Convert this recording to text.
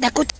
Dakota.